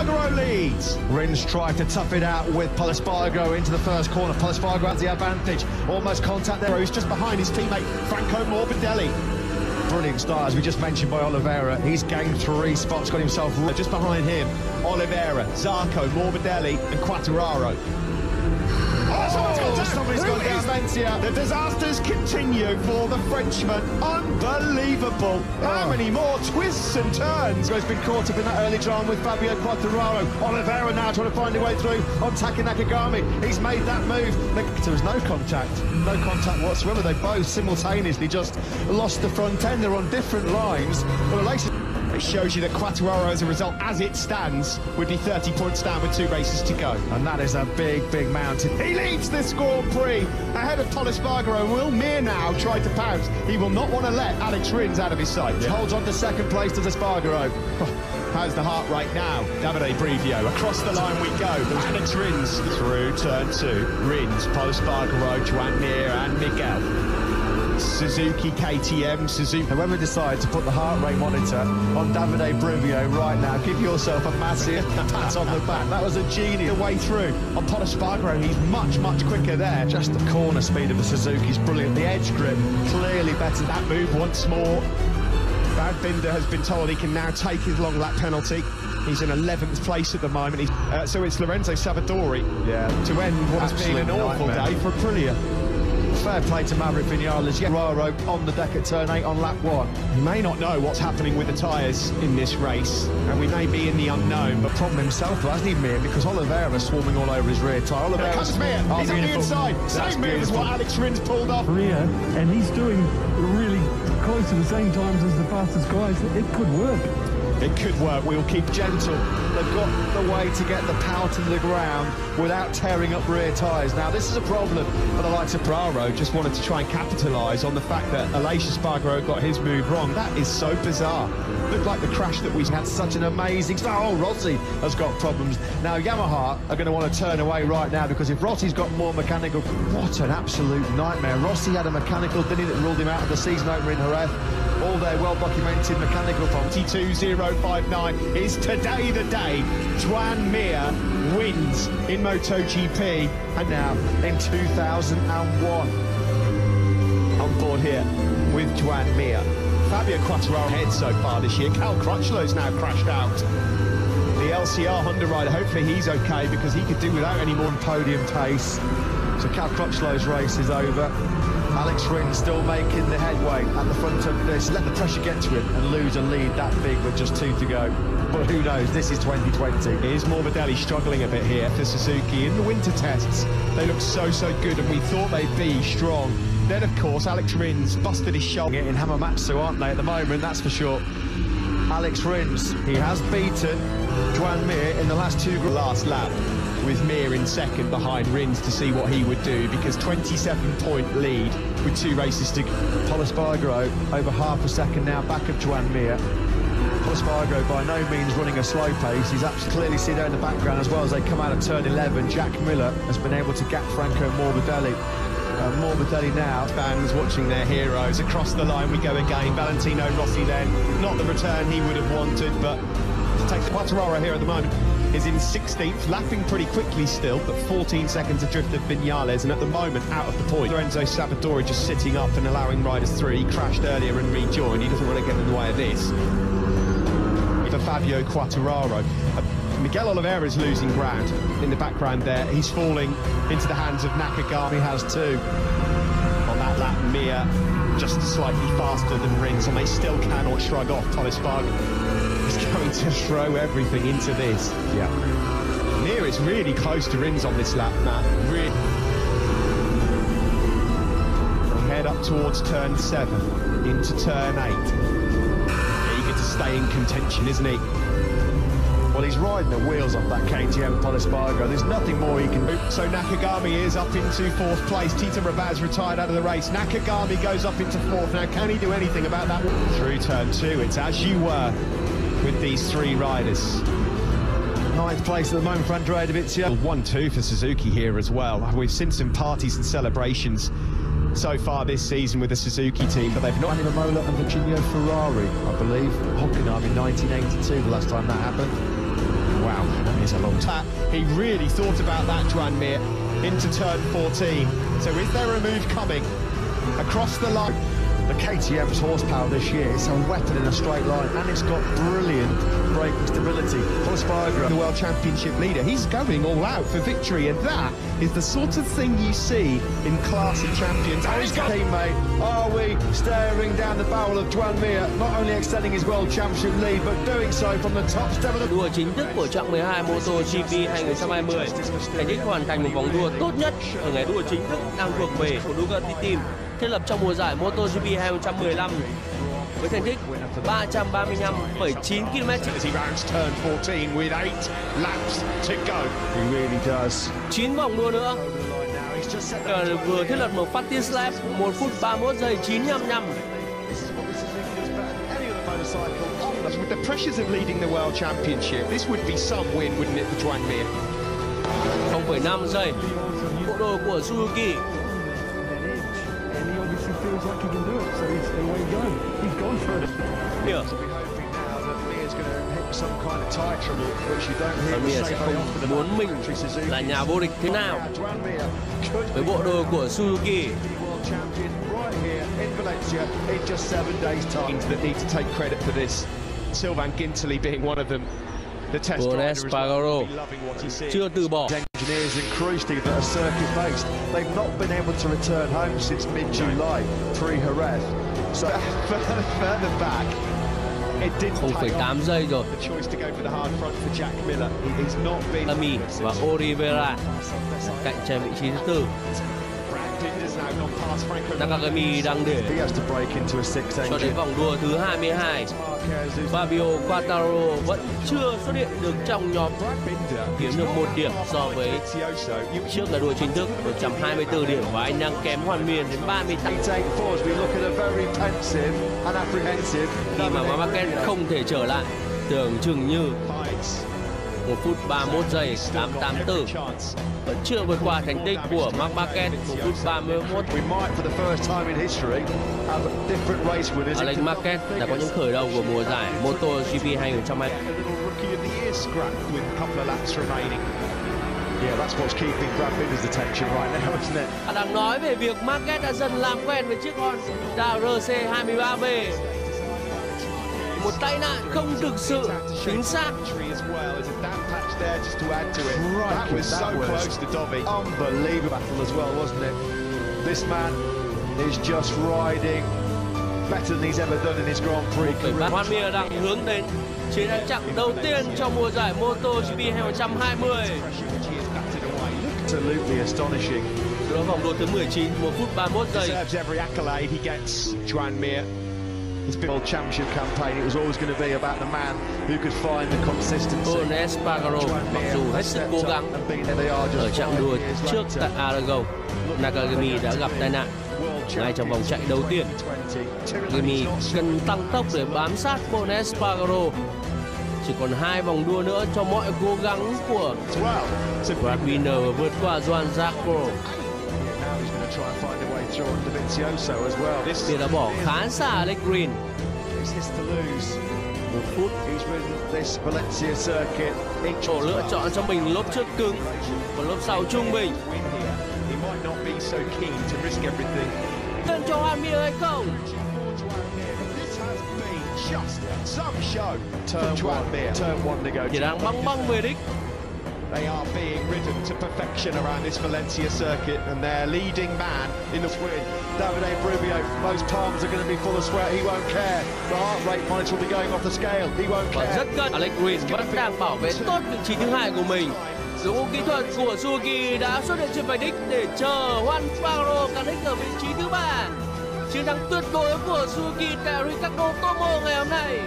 Leads. Rins tried to tough it out with Pol Espargaro into the first corner. Pol Espargaro has the advantage. Almost contact there. He's just behind his teammate Franco Morbidelli. Brilliant start, as we just mentioned by Oliveira. He's gained three spots, got himself... Just behind him, Oliveira, Zarco, Morbidelli and Quartararo. Oh, somebody's got Gavencia. The disasters continue for the Frenchman. Unbelievable. How Oh. many more twists and turns? He's been caught up in that early drama with Fabio Quartararo. Oliveira now trying to find a way through on Taki Nakagami. He's made that move. There was no contact. No contact whatsoever. They both simultaneously just lost the front end. They're on different lines. Alexis It shows you that Quartararo, as a result, as it stands, would be 30 points down with two races to go. And that is a big, big mountain. He leads this Grand Prix ahead of Thomas Spargaro. Will Mir now try to pounce? He will not want to let Alex Rins out of his sight. He holds on to second place to the Spargaro. Oh, how's the heart right now? Davide Brivio. Across the line we go. Alex Rins through turn two. Rins, Pol Espargaro, Joan Mir and Miguel. Suzuki KTM, Suzuki. Whoever decides to put the heart rate monitor on Davide Brivio right now, give yourself a massive pat on the back. That was a genius. The way through. On Pol Espargaro, he's much, much quicker there. Just the corner speed of the Suzuki's brilliant. The edge grip clearly better. That move once more. Brad Binder has been told he can now take his long lap penalty. He's in 11th place at the moment. Uh, so it's Lorenzo Savadori Yeah. to end what has been an awful nightmare. day for Aprilia. Fair play to Maverick Vinales. Yeah, Raro on the deck at turn eight on lap one. You may not know what's happening with the tyres in this race, and we may be in the unknown, but Problem himself, though, hasn't he, Mir? Because Oliveira's swarming all over his rear tyre. Here Oliveira's comes Mir. Oh, He's on the inside. That's Same move as what. Alex Rins pulled off. rear, and he's doing really close to the same times as the fastest guys. It could work. It could work. We'll keep gentle. They've got the way to get the power to the ground without tearing up rear tyres. Now, this is a problem for the likes of Braro just wanted to try and capitalise on the fact that Alicia Spargaro got his move wrong. That is so bizarre. Looked like the crash that we had such an amazing. Oh, Rossi has got problems. Now, Yamaha are going to want to turn away right now because if Rossi's got more mechanical, what an absolute nightmare. Rossi had a mechanical, didn't he, that ruled him out of the season opener in Jerez. All their well-documented mechanical problems. 22059 is today the day Joan Mir wins in MotoGP. And now, in 2001, On board here with Joan Mir. Fabio Quartararo ahead so far this year. Cal Crutchlow's now crashed out. The LCR Honda rider, hopefully he's okay because he could do without any more podium pace. So Cal Crutchlow's race is over. Alex Rins still making the headway at the front of this. Let the pressure get to him and lose a lead that big with just two to go. But who knows? This is 2020. Here's Morbidelli struggling a bit here for Suzuki in the winter tests. They look so, so good, and we thought they'd be strong. Then, of course, Alex Rins busted his shoulder. In Hamamatsu, aren't they, at the moment? That's for sure. Alex Rins, he has beaten Joan Mir in the last two last lap with Mir in second behind Rins to see what he would do because 27 point lead with two races to go. Pol Espargaro over half a second now, back of Joan Mir. Pol Espargaro by no means running a slow pace. He's actually clearly see there in the background as well as they come out of turn 11. Jack Miller has been able to gap Franco Morbidelli. Uh, Morbidelli now. Fans watching their heroes across the line we go again. Valentino Rossi then, not the return he would have wanted, but to take the Quartararo here at the moment is in 16th, lapping pretty quickly still, but 14 seconds adrift of Vinales, and at the moment out of the point. Lorenzo Savadori just sitting up and allowing riders through. He crashed earlier and rejoined. He doesn't want to get in the way of this. For Fabio Quartararo. Uh, Miguel Oliveira is losing ground in the background there. He's falling into the hands of Nakagami. Has two. On that lap, Mia just slightly faster than Rins, and they still cannot shrug off Thomas Sparg. He's going to throw everything into this. Yeah. Mia is really close to Rins on this lap, Matt. Really. Head up towards turn seven, into turn eight. Eager to stay in contention, isn't he? Well, he's riding the wheels off that KTM Pol Espargaro. There's nothing more he can do. So Nakagami is up into fourth place. Tito Rabat retired out of the race. Nakagami goes up into fourth. Now, can he do anything about that? Through turn two, it's as you were with these three riders. Ninth place at the moment for Andrea Dovizioso. 1-2 for Suzuki here as well. We've seen some parties and celebrations so far this season with the Suzuki team, but they've not... Gianni Momola and Virginio Ferrari, I believe. Hockenheim in 1982, the last time that happened. Wow. It's a long tap. He really thought about that, Joan Mir, into turn 14. So is there a move coming across the line? The KTM's horsepower this year is a weapon in a straight line and it's got brilliant braking stability. Husqvarna, the World Championship leader, he's going all out for victory and that is the sort of thing you see in class and champions. And his teammate, are we staring down the barrel of Joan Mir, not only extending his World Championship lead but doing so from the top step of the... Đua chính thức của chặng 12 MotoGP 2020. Thành hoàn thành một vòng đua tốt nhất ở ngày đua chính thức đang thuộc về của Ducati Team thiết lập trong mùa giải MotoGP 2015 với thành tích 335,9 km As he rounds turn 14 with 8 laps to go. He really does. 9 vòng đua nữa Ờ, vừa thiết lập một phát tiến lap 1 phút 31 giây 955 With the pressures of leading the World Championship, this would be some win, wouldn't it, for Joan Mir? 0,5 giây bộ đồ của Suzuki away. He's gone for it. Here. So we're hoping now that Mir's going to hit some kind of tire trouble, which you don't hear Và Mir sẽ say very không often muốn mình là nhà vô địch thế nào Now, Joan Mir could với bộ đồ của Suzuki world champion right here in Valencia in just seven days' time. That need to take credit for this. Sylvain Guintoli being one of them. The test Buon rider Espargaro. loving what he sees. chưa từ bỏ Engineers in Cruise team that are circuit based, they've not been able to return home since mid-July, pre-Jerez. So further, further back, it didn't pay off. 0,8 giây rồi The choice to go for the hard front for Jack Miller. He- He's not been. Lamy và Oliveira cạnh tranh vị trí thứ tư Nakagami đang để cho đến vòng đua thứ 22 Marquez is Fabio Quartararo vẫn chưa xuất hiện được trong nhóm kiếm được một điểm so với trước là đua chính thức 124 điểm và anh đang kém hoàn miên đến 38 take four as we look at a very pensive and apprehensive. khi mà Marquez không thể trở lại tưởng chừng như. 1 phút 31 giây 884 Chance. vẫn chưa vượt qua thành tích của Marc Marquez 1 phút 31 We might, for the first time in history, have different race winners. Alex Marquez đã có những khởi đầu của mùa giải MotoGP 2020 A little rookie of the year scrap with a couple of laps remaining. Yeah, that's what's keeping Brad Binder's attention right now, isn't it? Ta đang nói về việc Marquez đã dần làm quen với chiếc Honda RC23B. Một tai nạn không thực sự chính xác. There just to add to it. that Crikey, was so that was- close to Dobby. Unbelievable battle as well, wasn't it? This man is just riding better than he's ever done in his Grand Prix career. Juan Mir đang hướng đến chiến thắng chặng đầu tiên trong mùa giải MotoGP 2020. Pressure which he has batted away. Absolutely astonishing. Đó vòng đua thứ 19, 1 phút 31 giây. Deserves every accolade he gets. Joan Mir. His World Championship campaign, it was always going to be about the man who could find the consistency. Ron Espargaro mặc dù hết sức cố gắng ở chặng đua trước tại Aragon, Nakagami đã gặp tai nạn ngay trong vòng chạy đầu tiên. 2020. Nakagami cần tăng tốc để bám sát Ron Espargaro. Chỉ còn hai vòng đua nữa cho mọi cố gắng của Brad Binder vượt qua Joan Zarco. Tiền đã bỏ khá xa lên green. Một phút. chỗ lựa chọn cho mình lốp trước cứng và lốp sau trung bình. Cần cho Hoàng Mia hay không? Chỉ đang băng băng về đích. They are being ridden to perfection around this Valencia circuit, and their leading man in the win. Davide Brubio, those palms are going to be full of sweat. He won't care. The heart rate monitor will be going off the scale. He won't care. rất gần. Alex Green vẫn đang bảo vệ tốt vị trí thứ hai của mình. Đội ngũ kỹ thuật của Suzuki đã xuất hiện trên vạch đích để chờ Juan Faro cán đích ở vị trí thứ ba. Chiến thắng tuyệt đối của Suzuki tại Ricardo Tomo ngày hôm nay